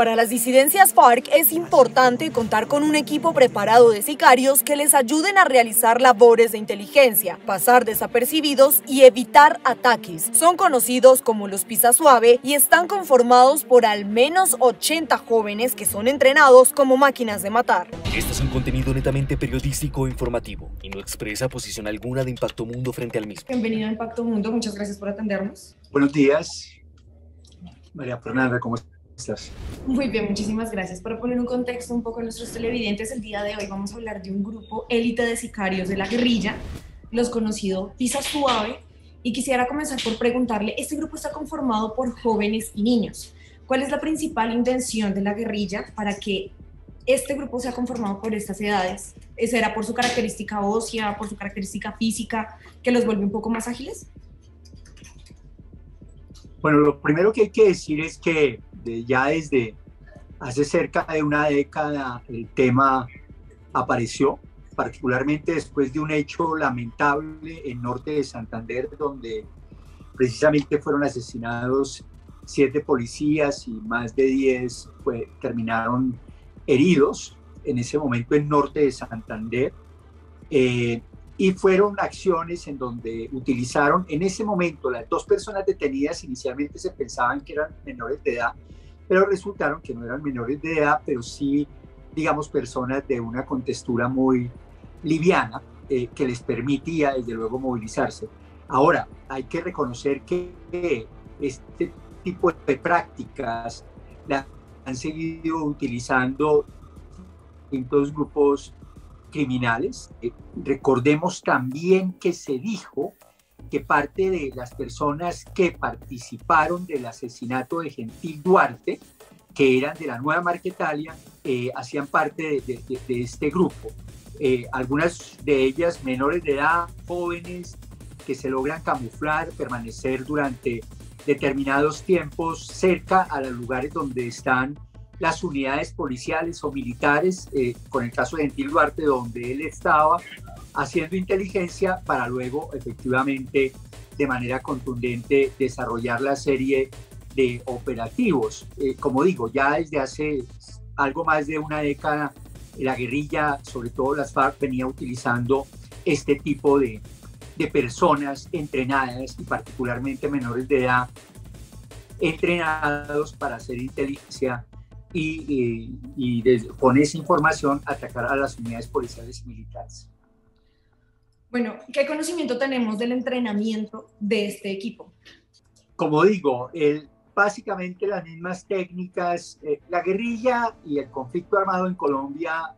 Para las disidencias FARC es importante contar con un equipo preparado de sicarios que les ayuden a realizar labores de inteligencia, pasar desapercibidos y evitar ataques. Son conocidos como los Pisa Suave y están conformados por al menos 80 jóvenes que son entrenados como máquinas de matar. Este es un contenido netamente periodístico e informativo y no expresa posición alguna de Impacto Mundo frente al mismo. Bienvenido a Impacto Mundo, muchas gracias por atendernos. Buenos días, María Fernanda, ¿cómo estás? Muy bien, muchísimas gracias. Para poner un contexto un poco a nuestros televidentes, el día de hoy vamos a hablar de un grupo élite de sicarios de la guerrilla, los conocidos Pisa Suave, y quisiera comenzar por preguntarle, este grupo está conformado por jóvenes y niños. ¿Cuál es la principal intención de la guerrilla para que este grupo se ha conformado por estas edades? ¿Será por su característica ósea, por su característica física, que los vuelve un poco más ágiles? Bueno, lo primero que hay que decir es que ya desde hace cerca de una década el tema apareció, particularmente después de un hecho lamentable en norte de Santander, donde precisamente fueron asesinados siete policías y más de diez terminaron heridos en ese momento en norte de Santander. Eh, y fueron acciones en donde utilizaron en ese momento las dos personas detenidas inicialmente se pensaban que eran menores de edad, pero resultaron que no eran menores de edad, pero sí, digamos, personas de una contextura muy liviana eh, que les permitía desde luego movilizarse. Ahora, hay que reconocer que este tipo de prácticas las han seguido utilizando distintos grupos criminales. Eh, recordemos también que se dijo que parte de las personas que participaron del asesinato de Gentil Duarte, que eran de la Nueva Marquetalia, eh, hacían parte de, este grupo. Eh, algunas de ellas menores de edad, jóvenes, que se logran camuflar, permanecer durante determinados tiempos cerca a los lugares donde están las unidades policiales o militares, eh, con el caso de Gentil Duarte, donde él estaba haciendo inteligencia para luego efectivamente de manera contundente desarrollar la serie de operativos. Eh, como digo, ya desde hace algo más de una década, la guerrilla, sobre todo las FARC, venía utilizando este tipo de, de personas entrenadas y particularmente menores de edad, entrenados para hacer inteligencia y, con esa información atacar a las unidades policiales y militares. Bueno, ¿qué conocimiento tenemos del entrenamiento de este equipo? Como digo, el, básicamente las mismas técnicas, eh, la guerrilla y el conflicto armado en Colombia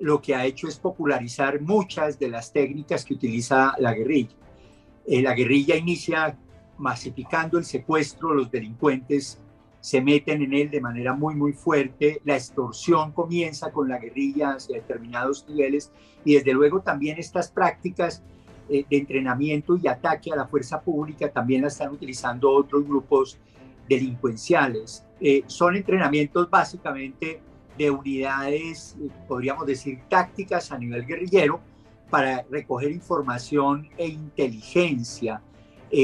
lo que ha hecho es popularizar muchas de las técnicas que utiliza la guerrilla. Eh, la guerrilla inicia masificando el secuestro, los delincuentes se meten en él de manera muy, muy fuerte. La extorsión comienza con la guerrilla hacia determinados niveles y desde luego también estas prácticas eh, de entrenamiento y ataque a la fuerza pública también la están utilizando otros grupos delincuenciales. Eh, son entrenamientos básicamente de unidades, eh, podríamos decir, tácticas a nivel guerrillero para recoger información e inteligencia.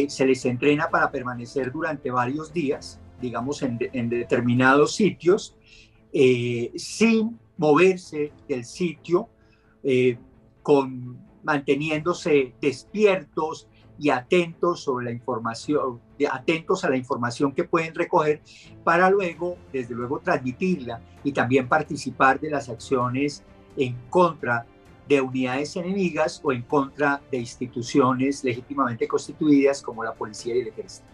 se les entrena para permanecer durante varios días digamos, en, determinados sitios, eh, sin moverse del sitio, eh, con, manteniéndose despiertos y atentos sobre la información, atentos a la información que pueden recoger para luego, desde luego, transmitirla y también participar de las acciones en contra de unidades enemigas o en contra de instituciones legítimamente constituidas como la policía y el ejército.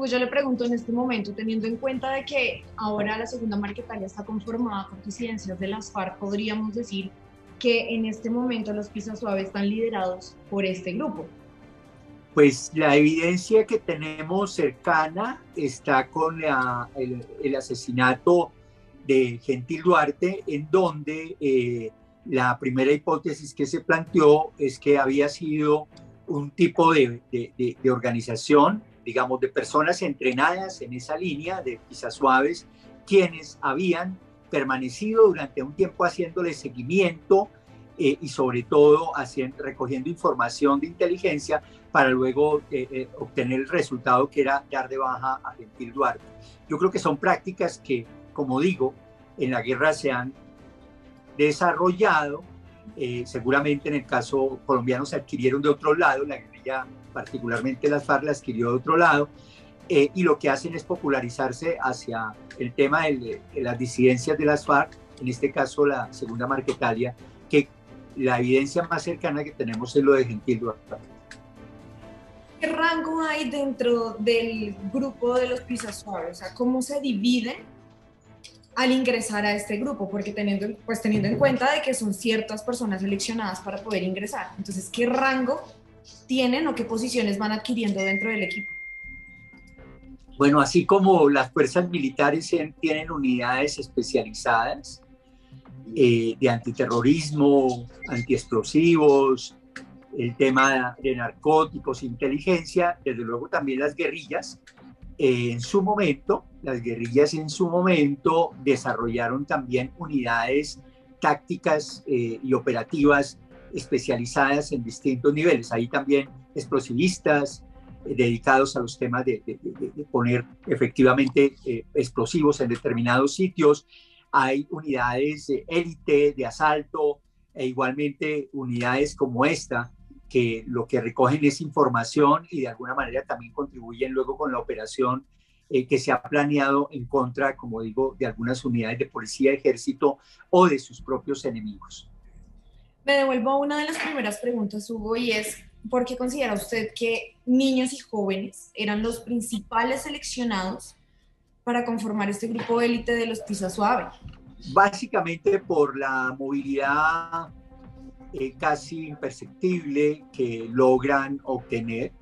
Pues yo le pregunto en este momento, teniendo en cuenta de que ahora la segunda Marquetalia está conformada por disidencias de las FARC, podríamos decir que en este momento los pisos suaves están liderados por este grupo. Pues la evidencia que tenemos cercana está con el, asesinato de Gentil Duarte, en donde eh, la primera hipótesis que se planteó es que había sido un tipo de, de, de organización digamos, de personas entrenadas en esa línea de quizás suaves, quienes habían permanecido durante un tiempo haciéndole seguimiento eh, y sobre todo haciendo, recogiendo información de inteligencia para luego eh, eh, obtener el resultado que era dar de baja a Gentil Duarte. Yo creo que son prácticas que, como digo, en la guerra se han desarrollado. seguramente en el caso colombiano se adquirieron de otro lado, la guerrilla, particularmente las FARC, la adquirió de otro lado, y lo que hacen es popularizarse hacia el tema de, de, las disidencias de las FARC, en este caso la segunda Marquetalia, que la evidencia más cercana que tenemos es lo de Gentil Duarte. ¿Qué rango hay dentro del grupo de los suaves? O sea, ¿cómo se divide al ingresar a este grupo? Porque teniendo, pues, teniendo en cuenta de que son ciertas personas seleccionadas para poder ingresar. Entonces, ¿qué rango tienen o qué posiciones van adquiriendo dentro del equipo? Bueno, así como las fuerzas militares tienen unidades especializadas, eh, de antiterrorismo, antiexplosivos, el tema de narcóticos, inteligencia, desde luego también las guerrillas. Eh, en su momento, las guerrillas en su momento desarrollaron también unidades tácticas eh, y operativas especializadas en distintos niveles. Ahí también explosivistas, dedicados a los temas de, poner efectivamente explosivos en determinados sitios, hay unidades de élite, de asalto, e igualmente unidades como esta, que lo que recogen es información y de alguna manera también contribuyen luego con la operación eh, que se ha planeado en contra, como digo, de algunas unidades de policía, ejército o de sus propios enemigos. Me devuelvo a una de las primeras preguntas, Hugo, y es, ¿por qué considera usted que niños y jóvenes eran los principales seleccionados para conformar este grupo élite de los Pisa Suave? Básicamente por la movilidad eh, casi imperceptible que logran obtener.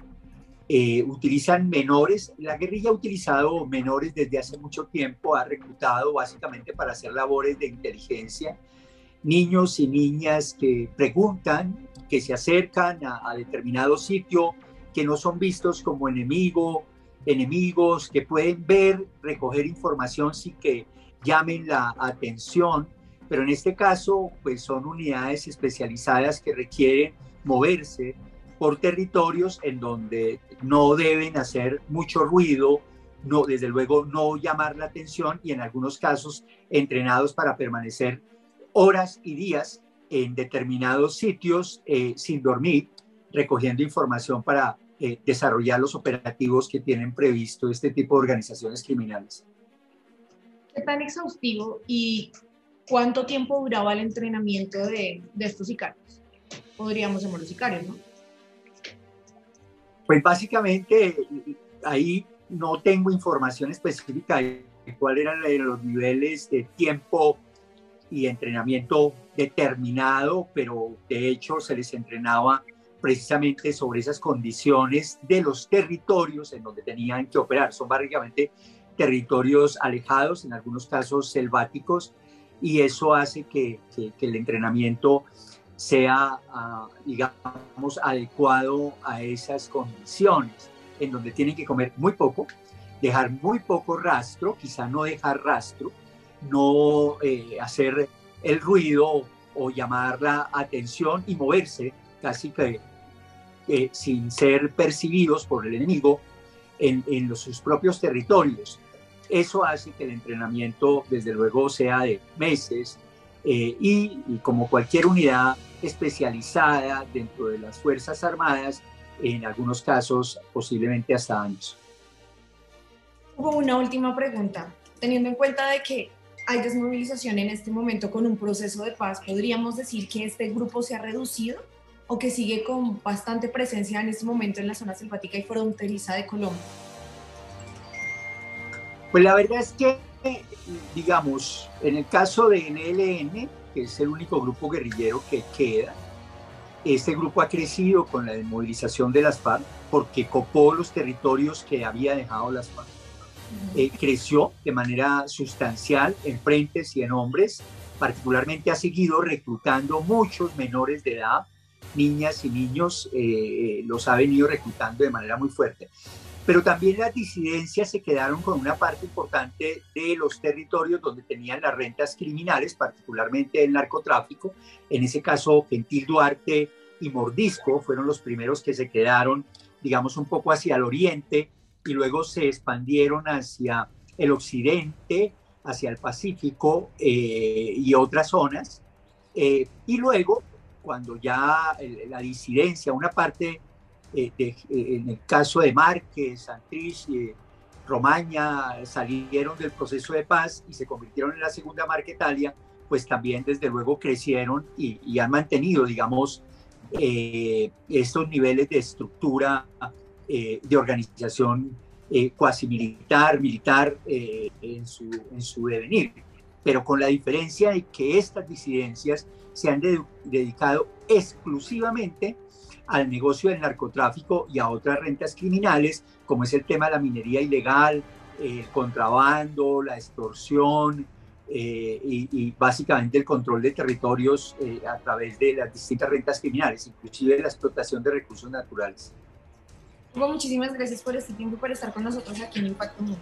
Eh, utilizan menores, la guerrilla ha utilizado menores desde hace mucho tiempo, ha reclutado básicamente para hacer labores de inteligencia, niños y niñas que preguntan, que se acercan a, a determinado sitio, que no son vistos como enemigo, enemigos que pueden ver, recoger información sin que llamen la atención, pero en este caso pues son unidades especializadas que requieren moverse por territorios en donde no deben hacer mucho ruido, no, desde luego no llamar la atención y en algunos casos entrenados para permanecer horas y días en determinados sitios eh, sin dormir, recogiendo información para eh, desarrollar los operativos que tienen previsto este tipo de organizaciones criminales. ¿Qué tan exhaustivo y cuánto tiempo duraba el entrenamiento de, de estos sicarios? Podríamos llamar los sicarios, ¿no? Pues básicamente ahí no tengo información específica de cuáles eran los niveles de tiempo y entrenamiento determinado, pero de hecho se les entrenaba precisamente sobre esas condiciones de los territorios en donde tenían que operar. Son básicamente territorios alejados, en algunos casos selváticos, y eso hace que, el entrenamiento sea, ah, digamos, adecuado a esas condiciones, en donde tienen que comer muy poco, dejar muy poco rastro, quizá no dejar rastro, no eh, hacer el ruido o llamar la atención y moverse casi que sin ser percibidos por el enemigo en, en los, sus propios territorios. Eso hace que el entrenamiento, desde luego, sea de meses eh, y, y, como cualquier unidad especializada dentro de las Fuerzas Armadas, en algunos casos posiblemente hasta años. Hubo una última pregunta. Teniendo en cuenta de que hay desmovilización en este momento con un proceso de paz, ¿podríamos decir que este grupo se ha reducido? o que sigue con bastante presencia en este momento en la zona selvática y fronteriza de Colombia? Pues la verdad es que, digamos, en el caso de NLN, que es el único grupo guerrillero que queda, este grupo ha crecido con la desmovilización de las FARC porque copó los territorios que había dejado las FARC. Eh, creció de manera sustancial en frentes y en hombres, particularmente ha seguido reclutando muchos menores de edad niñas y niños, eh, los ha venido reclutando de manera muy fuerte. pero también las disidencias se quedaron con una parte importante de los territorios donde tenían las rentas criminales, particularmente el narcotráfico. En ese caso, Gentil Duarte y Mordisco fueron los primeros que se quedaron, digamos, un poco hacia el oriente y luego se expandieron hacia el occidente, hacia el Pacífico eh, y otras zonas. Eh, y luego, cuando ya la disidencia, una parte, eh, en el caso de Márquez, Santrich, Romaña, salieron del proceso de paz y se convirtieron en la segunda Marquetalia, pues también desde luego crecieron y, y han mantenido, digamos, estos niveles de estructura de organización eh, cuasi militar, militar eh, en, su, en su devenir, pero con la diferencia de que estas disidencias se han dedicado exclusivamente al negocio del narcotráfico y a otras rentas criminales, como es el tema de la minería ilegal, el contrabando, la extorsión eh, y, básicamente el control de territorios eh, a través de las distintas rentas criminales, inclusive la explotación de recursos naturales muchísimas gracias por este tiempo y por estar con nosotros aquí en Impacto Mundo.